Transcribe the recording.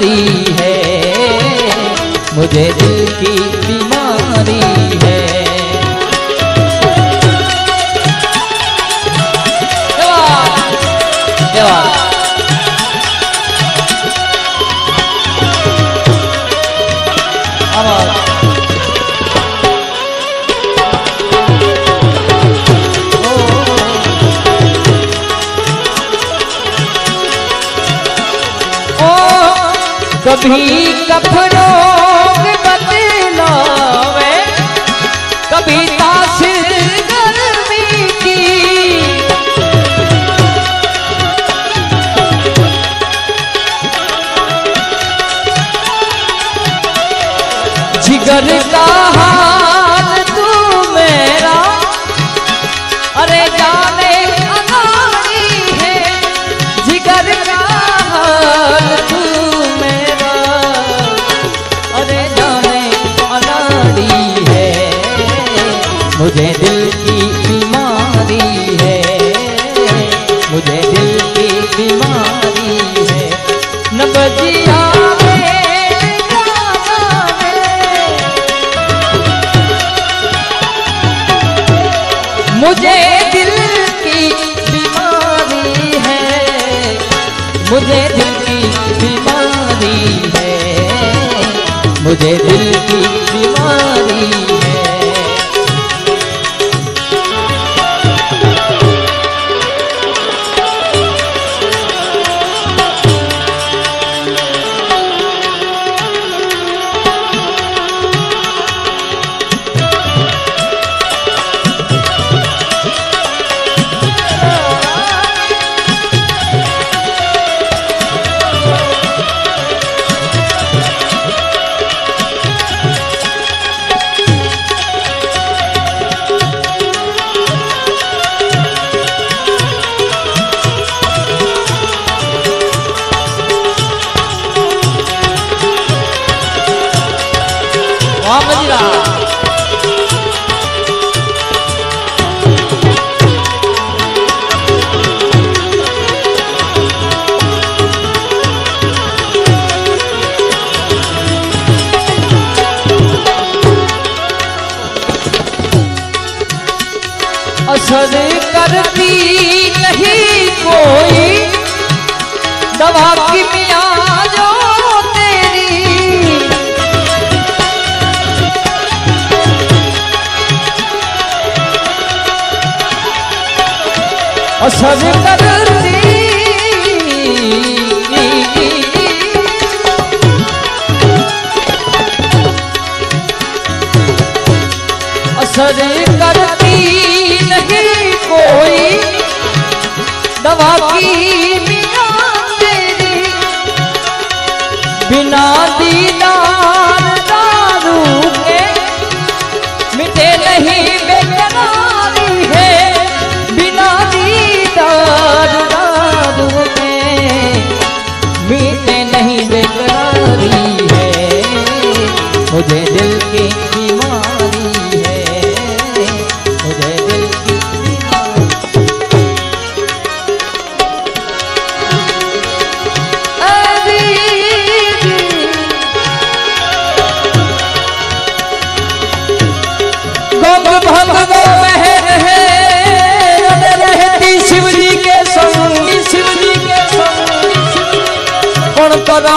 बीमारी है। मुझे दिल की बीमारी कफनों मुझे दिल की बीमारी है। मुझे दिल की बीमारी है। मेरे मुझे दिल की बीमारी है। मुझे दिल की बीमारी है। मुझे दिल की बीमारी असर करती नहीं कोई। दवा की मिया जो तेरी। असर करती असर करती नहीं कोई दवा की बिना दीदार दारू के मिटे नहीं बेकरारी है। बिना दीदार दारू के मिटे नहीं बेकरारी है। मुझे दिल की लोग भंग के संग। शिवजी के संग। कौन करा?